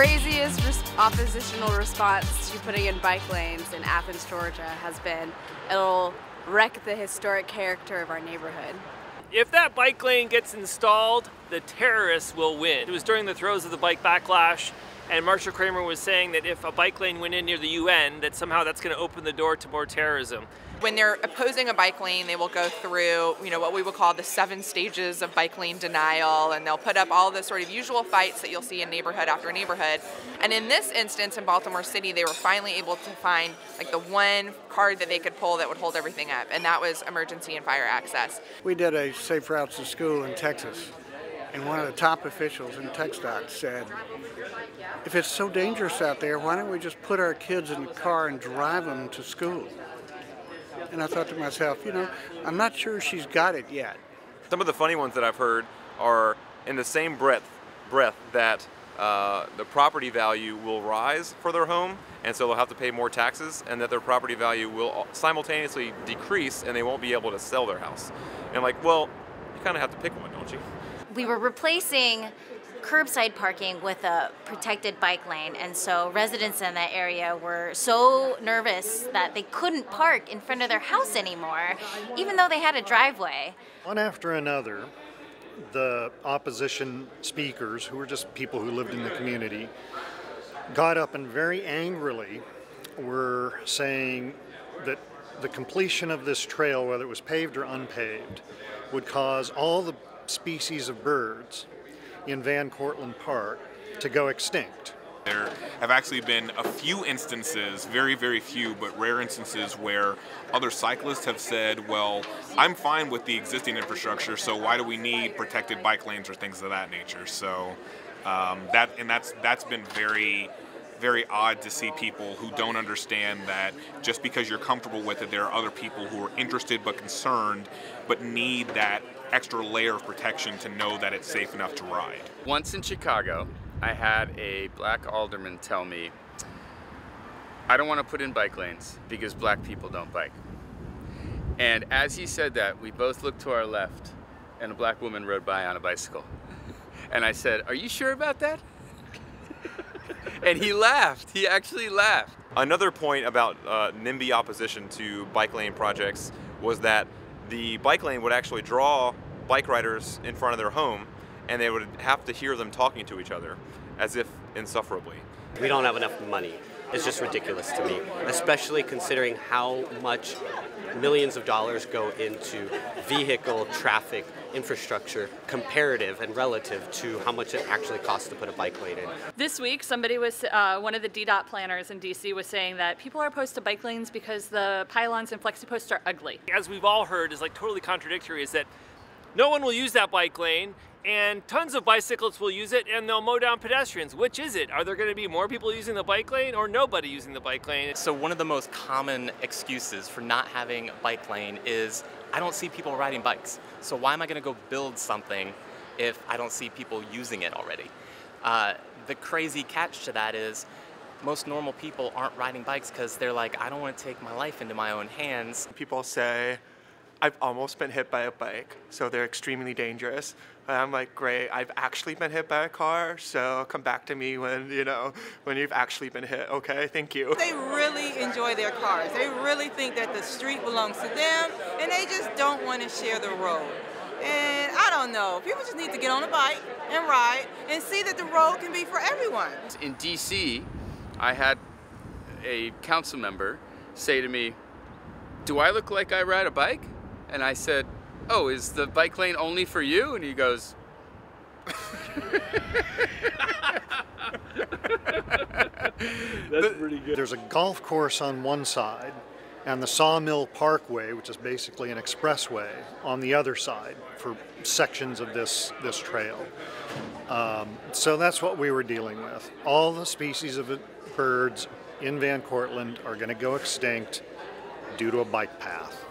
craziest res oppositional response to putting in bike lanes in Athens, Georgia has been it'll wreck the historic character of our neighborhood. If that bike lane gets installed, the terrorists will win. It was during the throes of the bike backlash and Marcia Kramer was saying that if a bike lane went in near the UN, that somehow that's going to open the door to more terrorism. When they're opposing a bike lane, they will go through, you know, what we would call the seven stages of bike lane denial, and they'll put up all the sort of usual fights that you'll see in neighborhood after neighborhood. And in this instance, in Baltimore City, they were finally able to find like the one card that they could pull that would hold everything up, and that was emergency and fire access. We did a safe routes to school in Texas, and one of the top officials in TxDOT said, if it's so dangerous out there, why don't we just put our kids in the car and drive them to school? And I thought to myself, you know, I'm not sure she's got it yet. Some of the funny ones that I've heard are in the same breath, breath that uh, the property value will rise for their home, and so they'll have to pay more taxes, and that their property value will simultaneously decrease, and they won't be able to sell their house. And I'm like, well, you kind of have to pick one, don't you? We were replacing curbside parking with a protected bike lane, and so residents in that area were so nervous that they couldn't park in front of their house anymore, even though they had a driveway. One after another, the opposition speakers, who were just people who lived in the community, got up and very angrily were saying that the completion of this trail, whether it was paved or unpaved, would cause all the species of birds in Van Cortlandt Park to go extinct. There have actually been a few instances, very, very few, but rare instances where other cyclists have said, well, I'm fine with the existing infrastructure, so why do we need protected bike lanes or things of that nature? So um, that, and that's, that's been very, very odd to see people who don't understand that just because you're comfortable with it, there are other people who are interested but concerned, but need that extra layer of protection to know that it's safe enough to ride. Once in Chicago, I had a black alderman tell me, I don't want to put in bike lanes because black people don't bike. And as he said that, we both looked to our left and a black woman rode by on a bicycle. And I said, are you sure about that? And he laughed, he actually laughed. Another point about uh, NIMBY opposition to bike lane projects was that the bike lane would actually draw bike riders in front of their home and they would have to hear them talking to each other as if insufferably. We don't have enough money. It's just ridiculous to me, especially considering how much millions of dollars go into vehicle traffic infrastructure comparative and relative to how much it actually costs to put a bike lane in. This week, somebody was, uh, one of the DDOT planners in DC was saying that people are opposed to bike lanes because the pylons and flexi posts are ugly. As we've all heard is like totally contradictory is that no one will use that bike lane and tons of bicyclists will use it and they'll mow down pedestrians. Which is it? Are there going to be more people using the bike lane or nobody using the bike lane? So one of the most common excuses for not having a bike lane is I don't see people riding bikes. So why am I going to go build something if I don't see people using it already? Uh, the crazy catch to that is most normal people aren't riding bikes because they're like, I don't want to take my life into my own hands. People say, I've almost been hit by a bike, so they're extremely dangerous. And I'm like, great, I've actually been hit by a car, so come back to me when, you know, when you've actually been hit, okay? Thank you. They really enjoy their cars. They really think that the street belongs to them, and they just don't want to share the road. And I don't know, people just need to get on a bike and ride and see that the road can be for everyone. In DC, I had a council member say to me, do I look like I ride a bike? And I said, oh, is the bike lane only for you? And he goes, That's pretty good. There's a golf course on one side and the Sawmill Parkway, which is basically an expressway, on the other side for sections of this, this trail. Um, so that's what we were dealing with. All the species of birds in Van Cortlandt are going to go extinct due to a bike path.